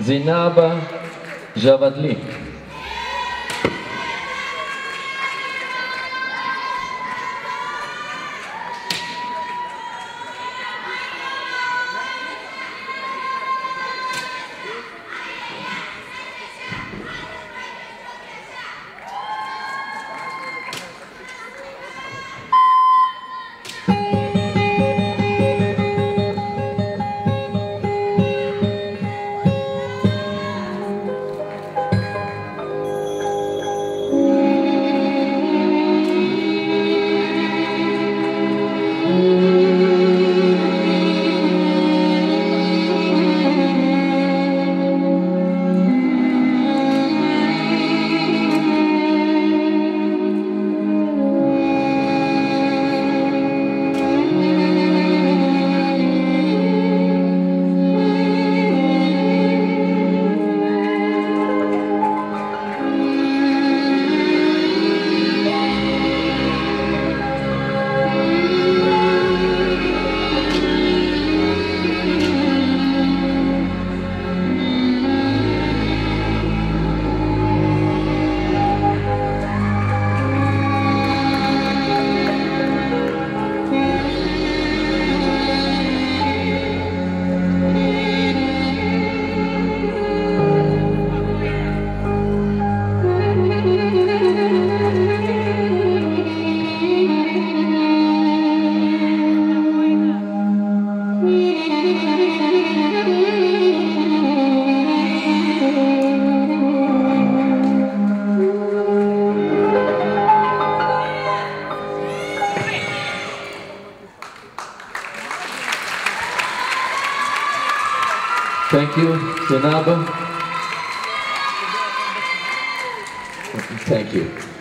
Zinaba Javadli. Thank you, Zinaba. Thank you.